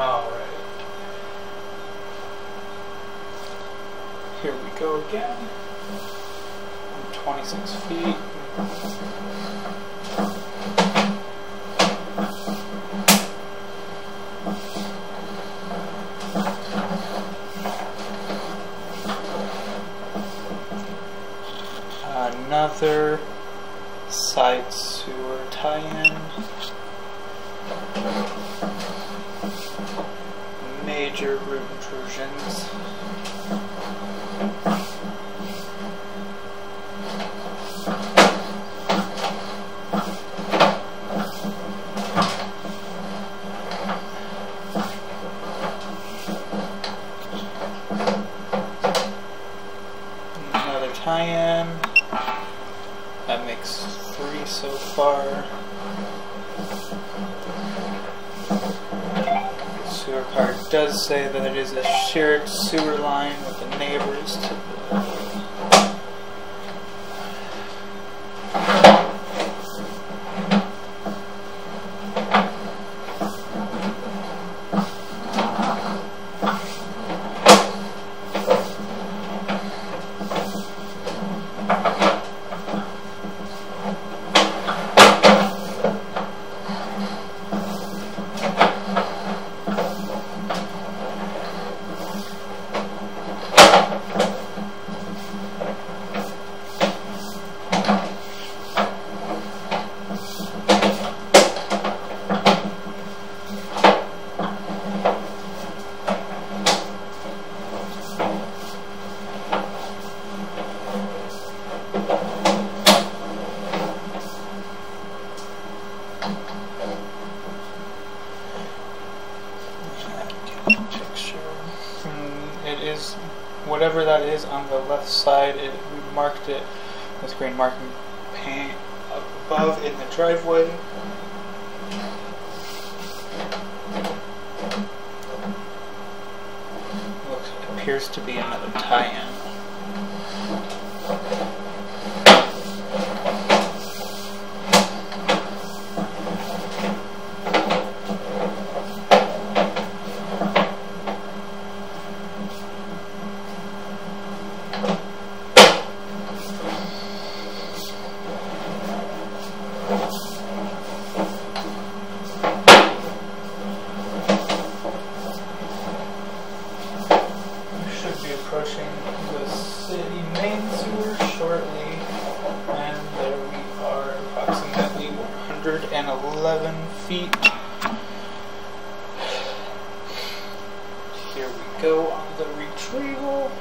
Alright. Here we go again. 26 feet. Another side sewer tie-in. Major root intrusions. Another tie-in. That makes three so far. Card does say that it is a shared sewer line with the neighbors to the picture. Hmm, It is whatever that is on the left side. It we marked it with green marking paint above in the driveway. Looks appears to be another tie-in. We should be approaching the city main sewer shortly, and there we are, approximately 111 feet. Here we go on the retrieval.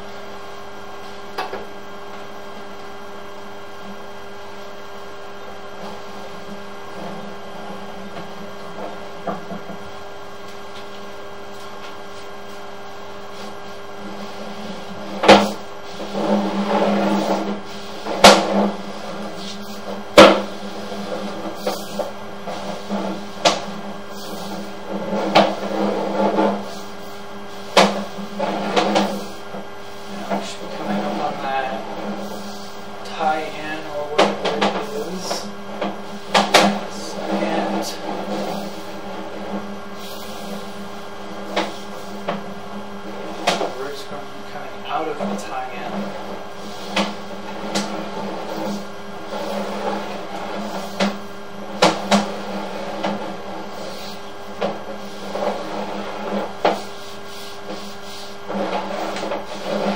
何?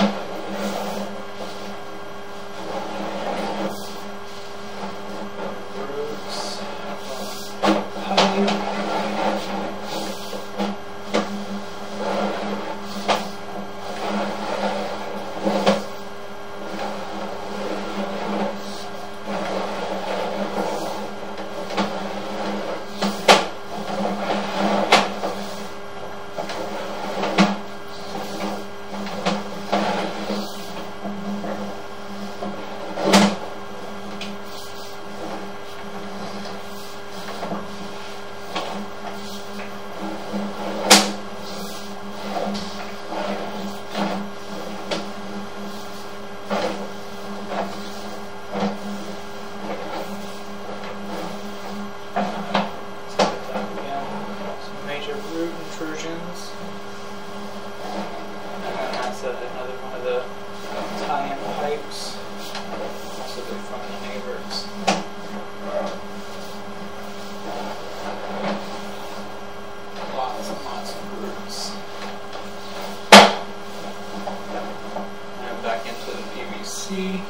PVC.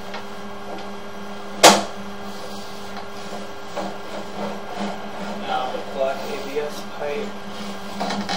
Now the black ABS pipe.